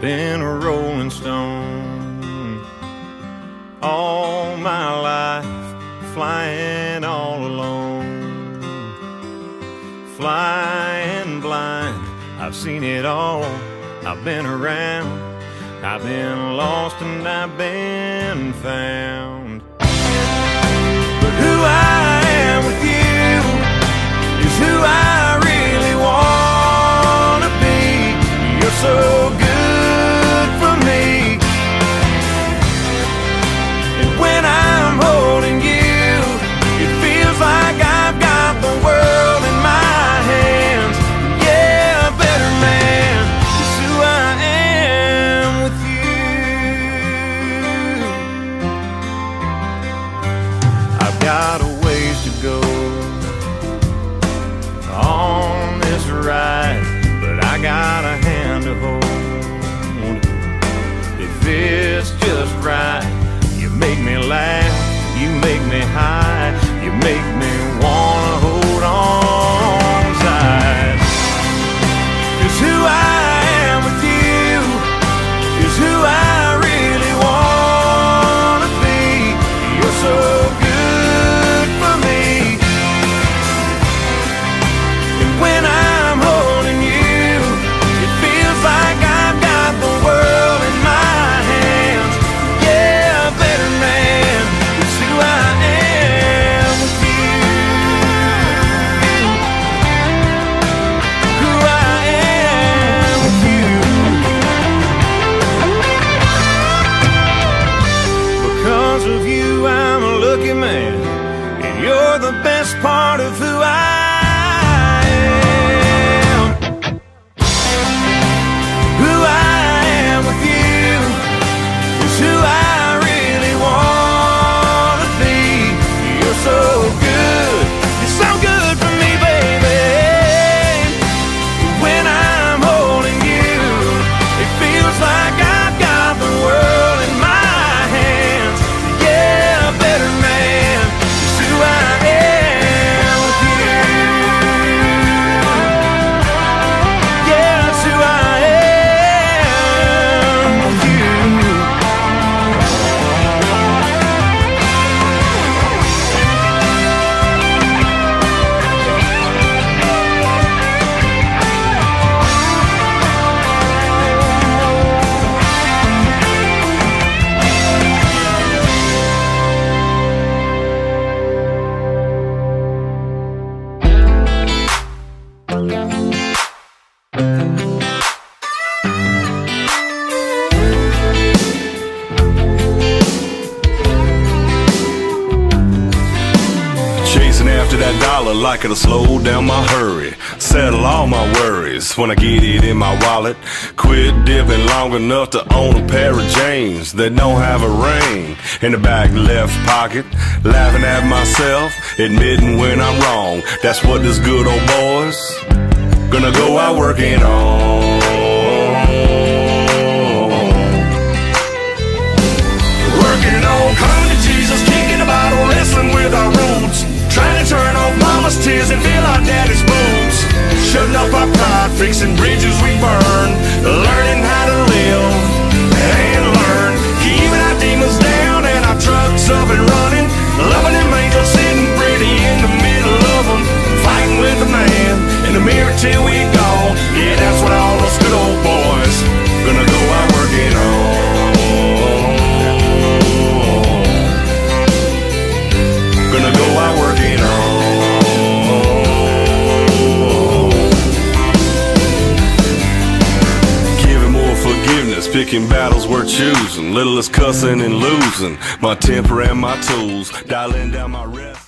Been a rolling stone all my life, flying all alone, flying blind. I've seen it all, I've been around, I've been lost and I've been found. Got a ways to go on this ride, but I got a hand to hold. If it's just right, you make me laugh, you make me high, you make me of you, I'm a lucky man, and you're the best part of who that dollar like it'll slow down my hurry. Settle all my worries when I get it in my wallet. Quit dipping long enough to own a pair of jeans that don't have a ring in the back left pocket. Laughing at myself, admitting when I'm wrong. That's what this good old boy's gonna go out working on. Tears our daddy's boots. Shutting up our pride, fixing bridges we burn. Learning how to live and learn. Keeping our demons down and our trucks up and running. Loving them angels sitting pretty in the middle of them. Fighting with the man in the mirror till we gone. Yeah, that's what all picking battles worth choosing. Little is cussing and losing. My temper and my tools, dialing down my rest.